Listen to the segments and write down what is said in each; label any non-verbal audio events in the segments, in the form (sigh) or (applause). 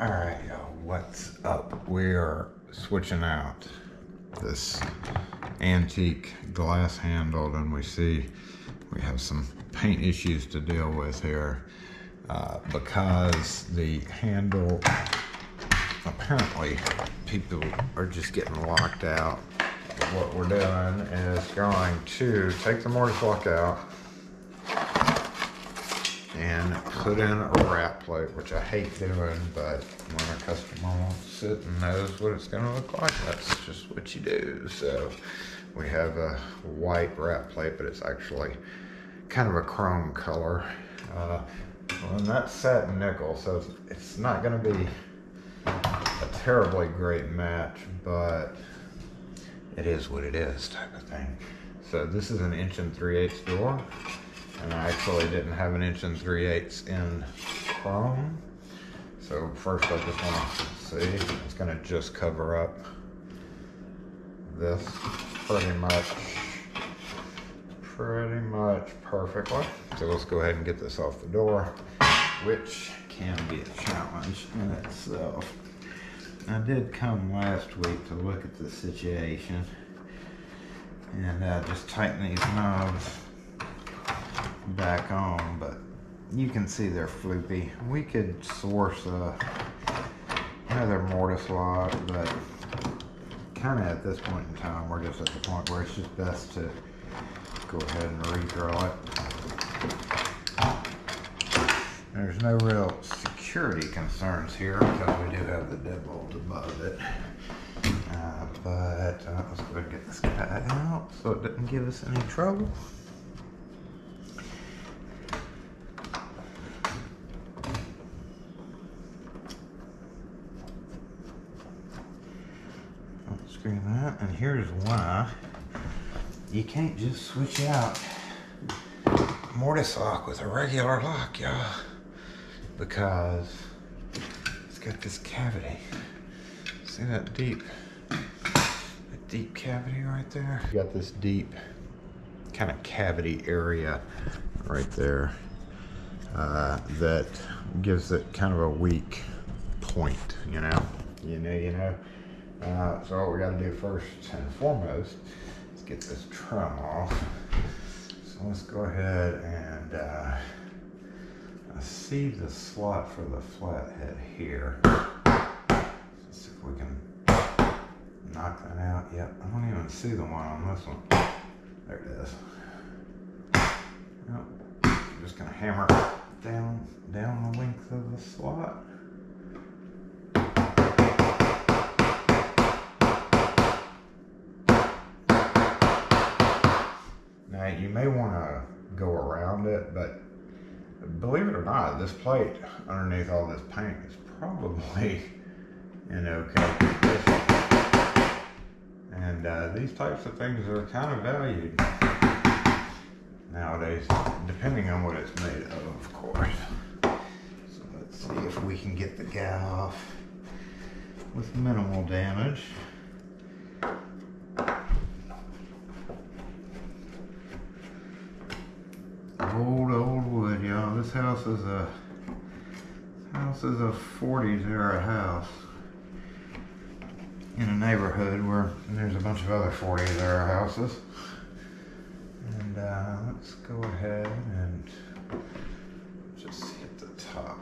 All right, y'all, what's up? We are switching out this antique glass handled and we see we have some paint issues to deal with here uh, because the handle apparently people are just getting locked out what we're doing is going to take the mortise lock out and put in a wrap plate, which I hate doing, but when a customer wants it and knows what it's gonna look like, that's just what you do. So we have a white wrap plate, but it's actually kind of a chrome color. Uh, well, and that's satin nickel, so it's, not gonna be a terribly great match, but it is what it is type of thing. So this is an inch and 3 eighths door. And I actually didn't have an inch and 3 eighths in chrome. So first I just want to see, it's gonna just cover up this pretty much, pretty much perfectly. So let's go ahead and get this off the door, which can be a challenge in itself. I did come last week to look at the situation and uh, just tighten these knobs back on, but you can see they're floopy. We could source uh, another mortise lock, but kind of at this point in time, we're just at the point where it's just best to go ahead and redraw it. There's no real security concerns here because we do have the deadbolt above it. Uh, but uh, let's go get this guy out so it doesn't give us any trouble. That, and here's why you can't just switch out mortise lock with a regular lock, y'all, because it's got this cavity. See that deep, that deep cavity right there? You got this deep kind of cavity area right there uh, that gives it kind of a weak point, you know? You know, you know. Uh, so what we got to do first and foremost is get this trim off. So let's go ahead and uh, I see the slot for the flathead here. Let's see if we can knock that out. Yep, I don't even see the one on this one. There it is. Yep. I'm just gonna hammer down down the length of the slot. Now you may want to go around it, but believe it or not, this plate underneath all this paint is probably in okay condition. And uh, these types of things are kind of valued nowadays, depending on what it's made of, of course. So let's see if we can get the guy off with minimal damage. Old, old wood, y'all. This house is a house is a 40s era house in a neighborhood where there's a bunch of other 40s era houses. And uh, let's go ahead and just hit the top.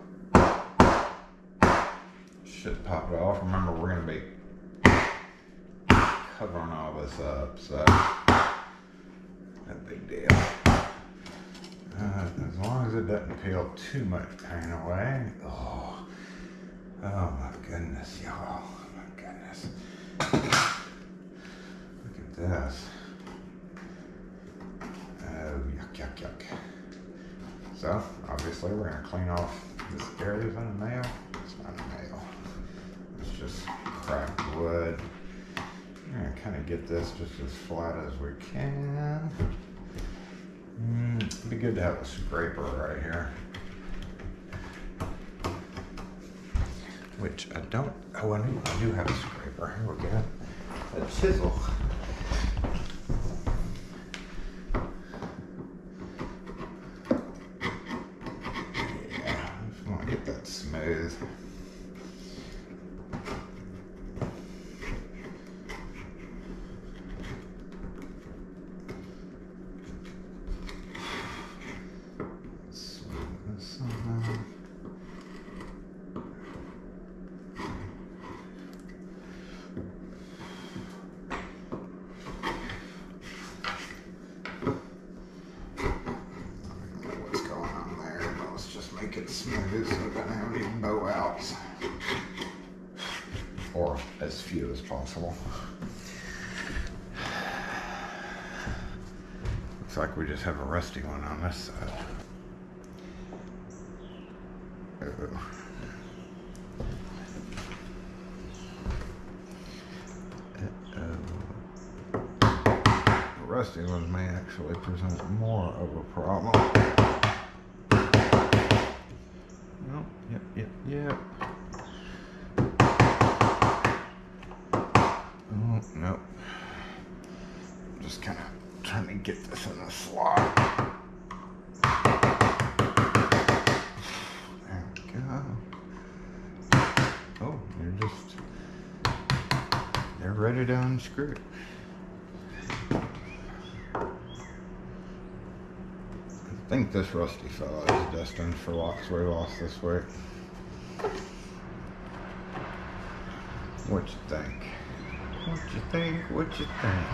Should pop it off. Remember, we're going to be covering all this up, so no big deal. Uh, as long as it doesn't peel too much paint away. Oh, oh my goodness, y'all. Oh my goodness. Look at this. Oh, yuck, yuck, yuck. So, obviously, we're going to clean off this area. That a nail? It's not a nail. It's just cracked wood. I'm going to kind of get this just as flat as we can. Mm, it'd be good to have a scraper right here. Which I don't, oh, I do, have a scraper. Here we go. A chisel. Yeah, I just want to get that smooth. or as few as possible. Looks like we just have a rusty one on this side. Rusty ones may actually present more of a problem. Nope, yep, yep, yep. Oh, nope. Just kind of trying to get this in the slot. There we go. Oh, you're just, they're ready to unscrew. I think this rusty fella is destined for lots we lost this way. What you think? What you think? What you think?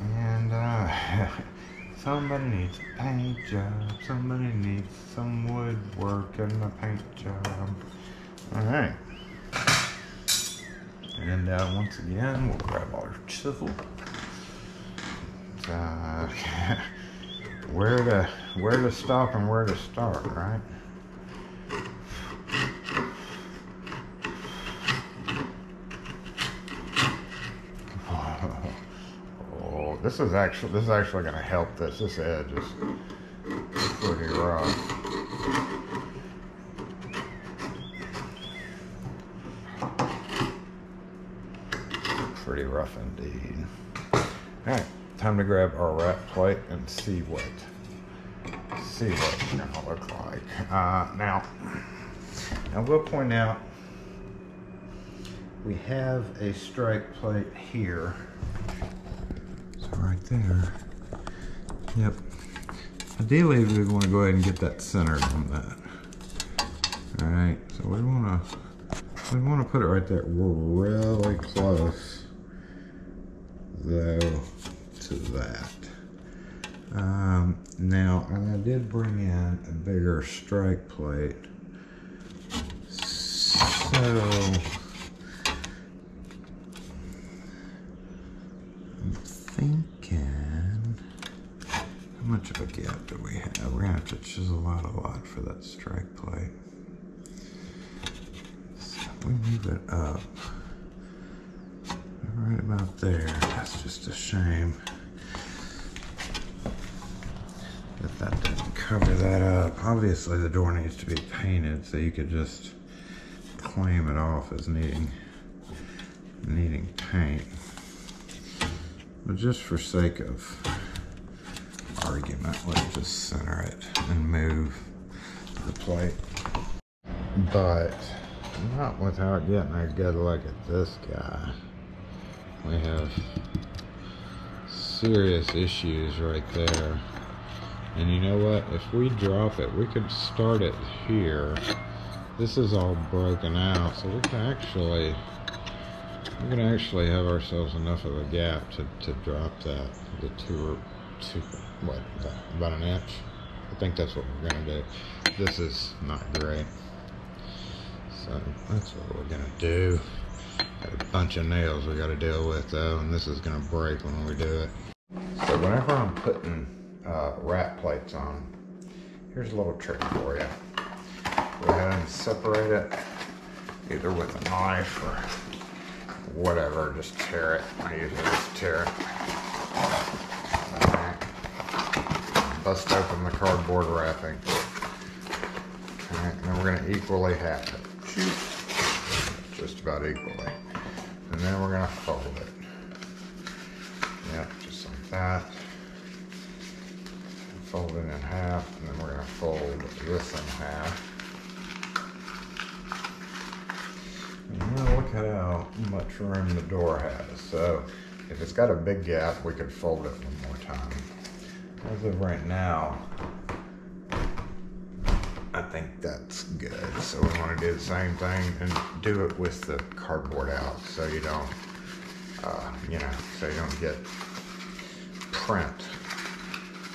And uh, somebody needs a paint job. Somebody needs some woodwork in the paint job. All right. And uh, once again, we'll grab our chisel. Uh, (laughs) where to where to stop and where to start, right? Oh, this is actually this is actually going to help this. This edge is pretty rough. Pretty rough indeed. All right, time to grab our wrap plate and see what see what it's gonna look like. Uh, now, I will point out we have a strike plate here. There. Yep. Ideally, we want to go ahead and get that centered on that. All right. So we want to we want to put it right there. We're really close, though, to that. Um, now, and I did bring in a bigger strike plate. So, I'm thinking, how much of a gap do we have to chisel out a lot for that strike plate. So we move it up, right about there, that's just a shame. that that didn't cover that up. Obviously the door needs to be painted so you could just claim it off as needing needing paint. But just for sake of argument, let's just center it and move the plate. But not without getting a good look at this guy. We have serious issues right there. And you know what? If we drop it, we could start it here. This is all broken out, so we can actually we can actually have ourselves enough of a gap to, to drop that the two two what about an inch. I think that's what we're gonna do. This is not great. So that's what we're gonna do. Got a bunch of nails we gotta deal with though, and this is gonna break when we do it. So whenever I'm putting uh, wrap plates on. Here's a little trick for you. Go ahead and separate it either with a knife or whatever. Just tear it. I usually just tear it. Okay. Bust open the cardboard wrapping. And then we're going to equally half it. Just about equally. And then we're going to fold it. Yep, just like that fold it in half, and then we're gonna fold this in half. Look at how much room the door has. So if it's got a big gap, we could fold it one more time. As of right now, I think that's good. So we want to do the same thing and do it with the cardboard out so you don't, uh, you know, so you don't get print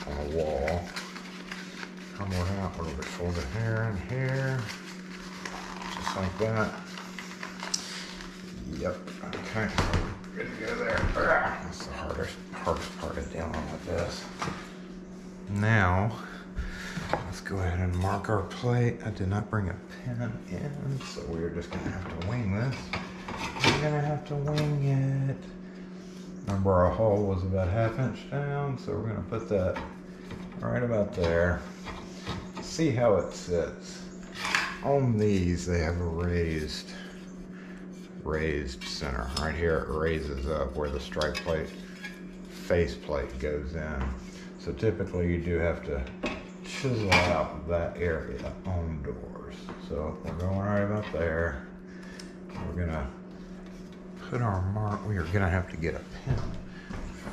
on the wall. come on out a little bit further here and here. Just like that. Yep. Okay. Good to go there. That's the hardest hardest part of dealing with this. Now let's go ahead and mark our plate. I did not bring a pen in, so we're just gonna have to wing this. We're gonna have to wing it. Remember our hole was about half inch down, so we're gonna put that right about there. See how it sits. On these, they have a raised, raised center. Right here, it raises up where the strike plate, face plate goes in. So typically you do have to chisel out that area on doors. So we're going right about there. We're gonna put our mark. We are gonna have to get a pen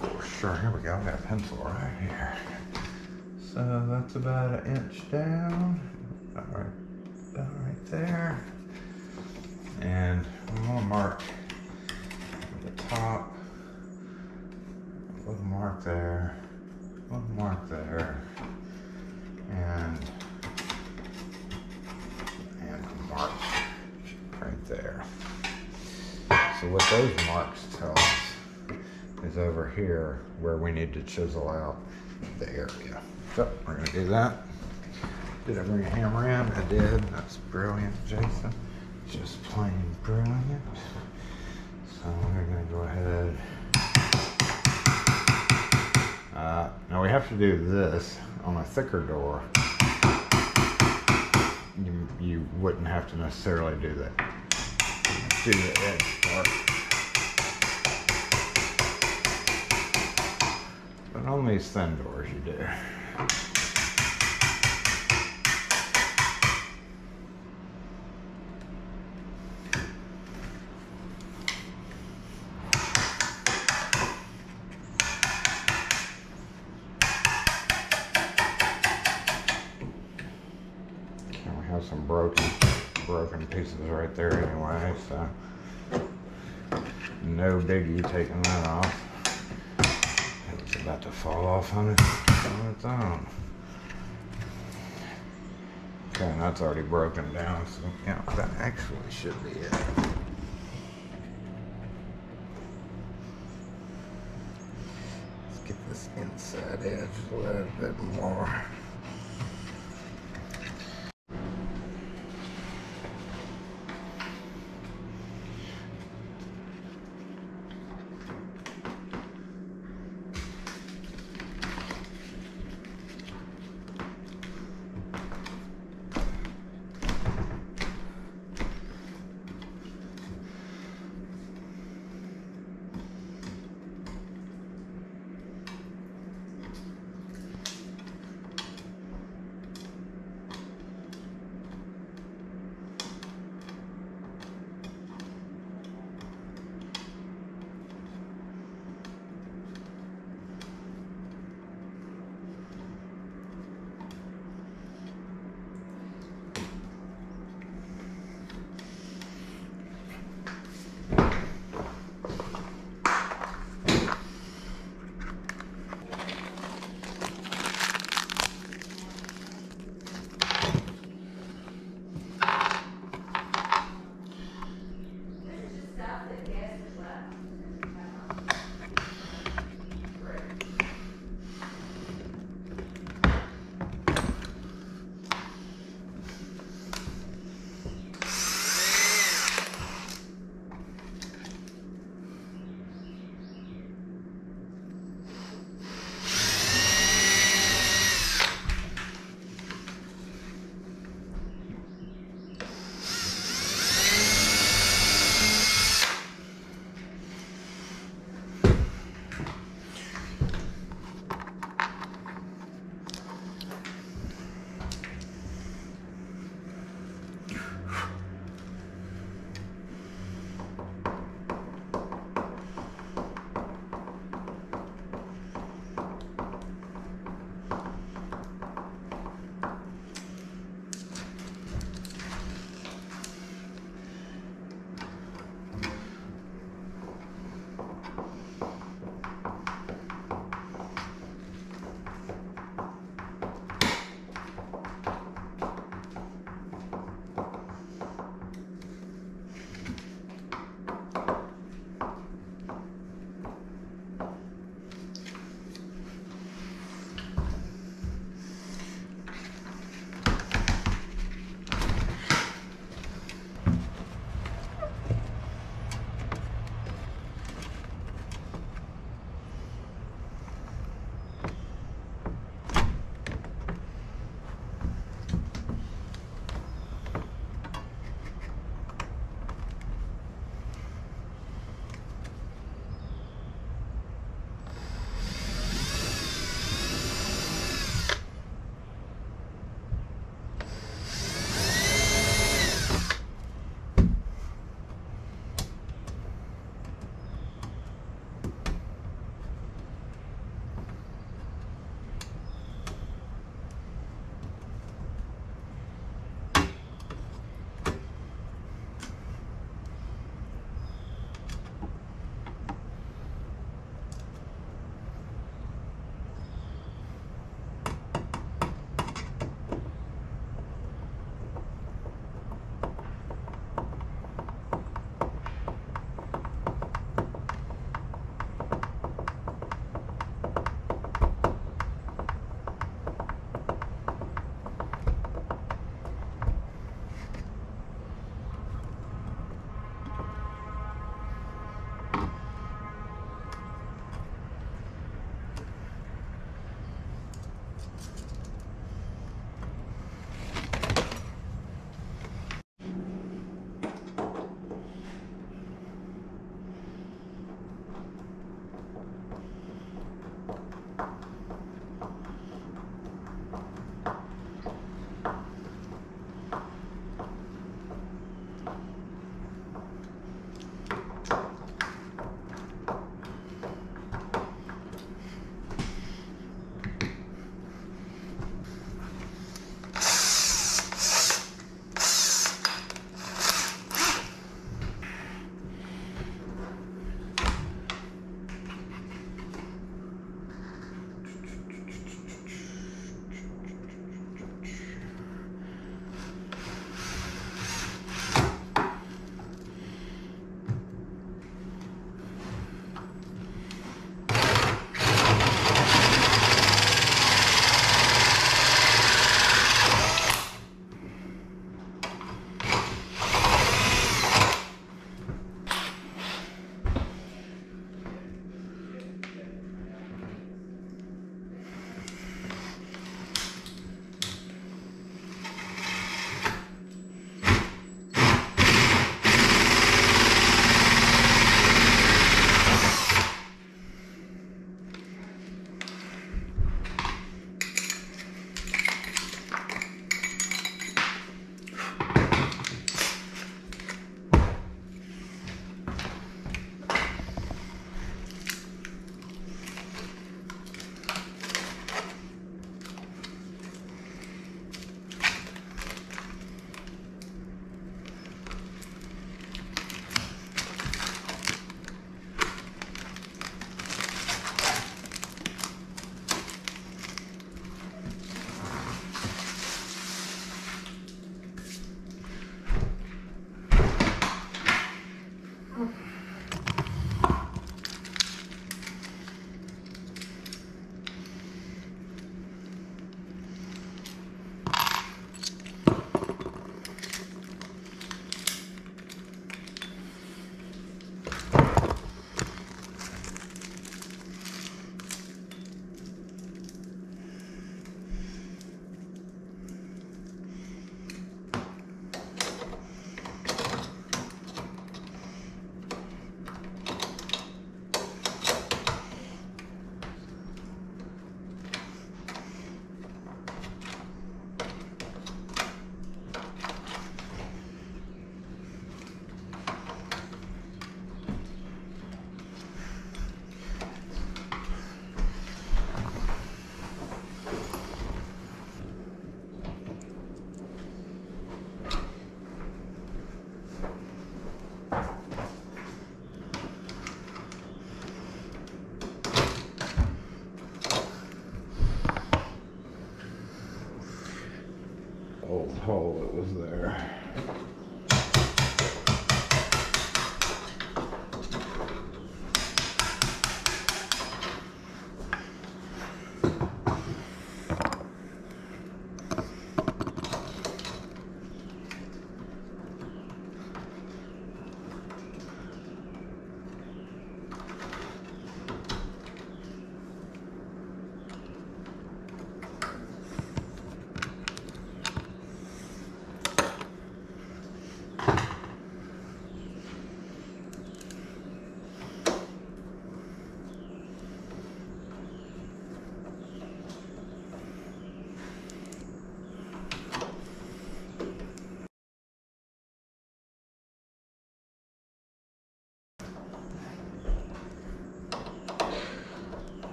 for sure. Here we go. I got a pencil right here. So that's about an inch down. All right, about right there. And I'm gonna mark the top. A little mark there. Little mark there. And and a mark right there. So what those marks tell us is over here where we need to chisel out the area. So we're gonna do that. Did I bring a hammer in? I did. That's brilliant, Jason. Just plain brilliant. Have to do this on a thicker door. You, you wouldn't have to necessarily do that. Do the edge part. But on these thin doors you do. And we have some broken, broken pieces right there anyway, so no biggie taking that off. It was about to fall off on, it, on its own. That's already broken down, so yeah, that actually should be it. Let's get this inside edge a little bit more.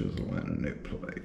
And chisel in a new plate.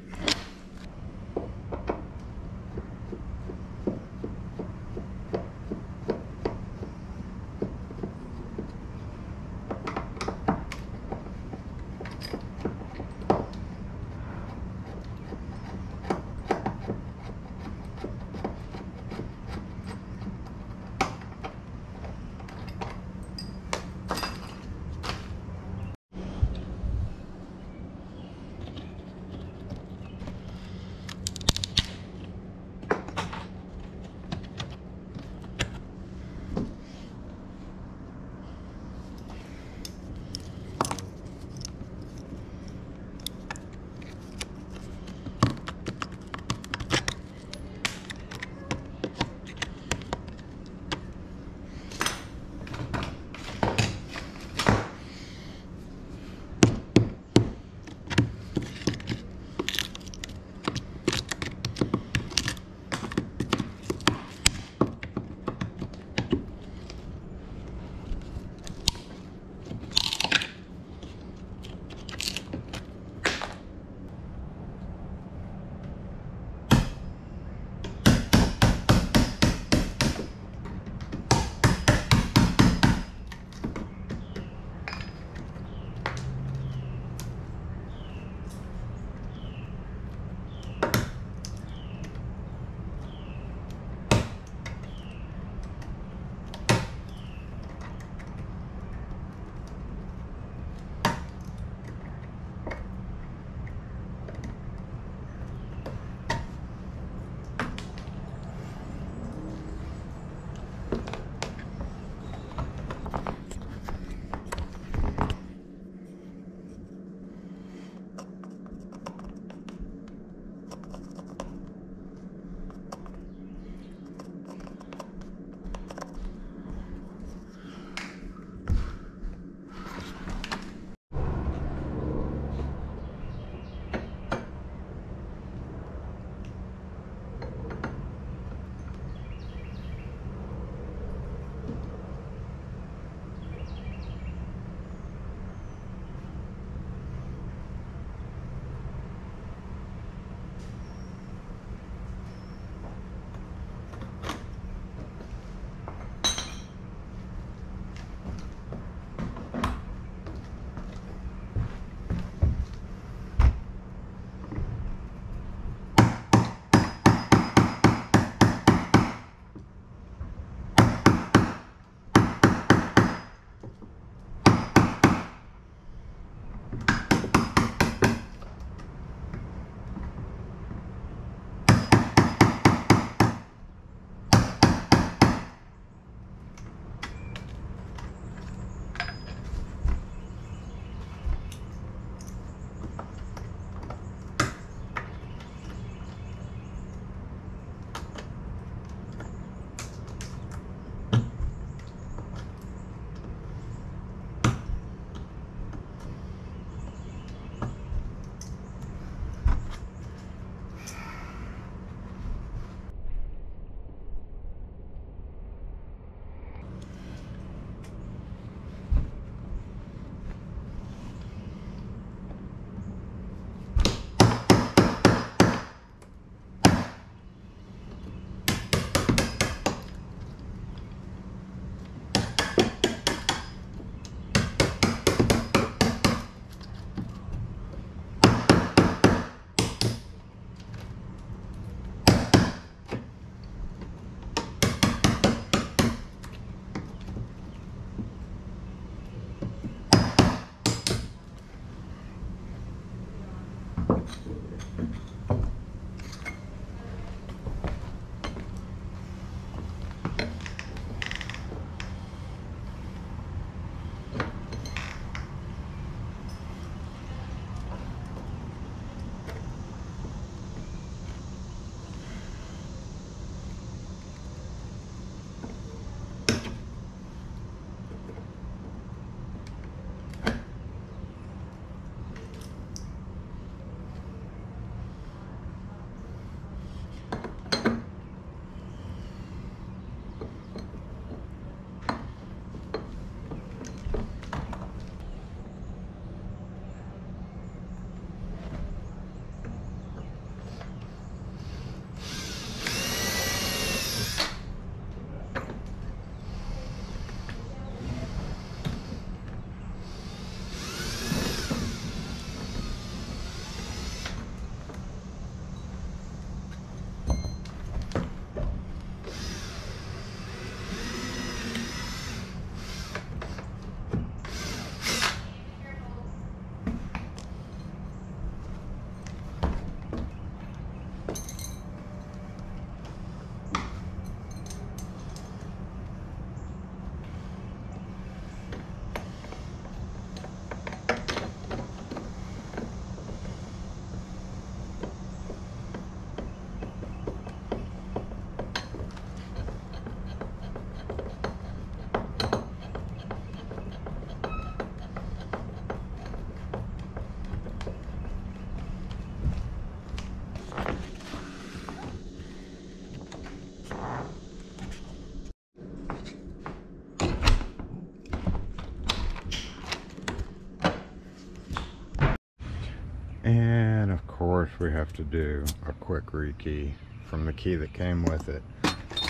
We have to do a quick rekey from the key that came with it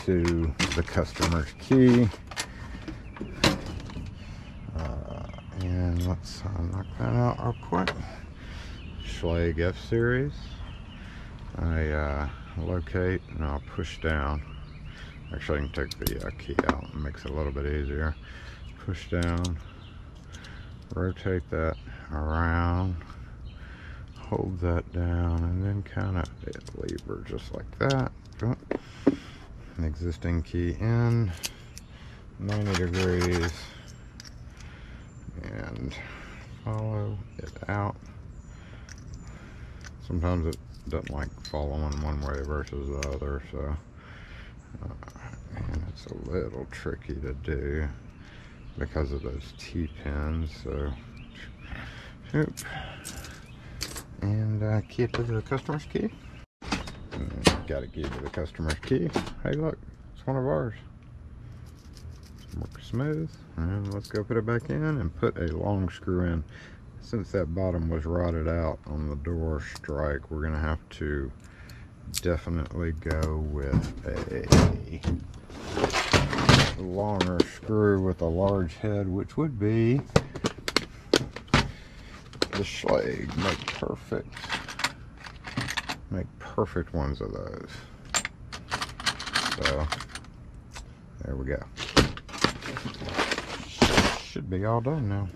to the customer's key. Uh, and let's uh, knock that out real quick. Schlage F series. I uh, locate and I'll push down. Actually, I can take the uh, key out and makes it a little bit easier. Push down, rotate that around, hold that down, and then kind of lever just like that. An existing key in, 90 degrees, and follow it out. Sometimes it doesn't like following one way versus the other, so uh, and it's a little tricky to do because of those T-pins, so. And uh, key to the customer's key. Got to give you the customer's key. Hey, look, it's one of ours. Work smooth. And let's go put it back in and put a long screw in. Since that bottom was rotted out on the door strike, we're going to have to definitely go with a longer screw with a large head, which would be the Schlage. Make perfect make perfect ones of those. So, there we go. Should be all done now.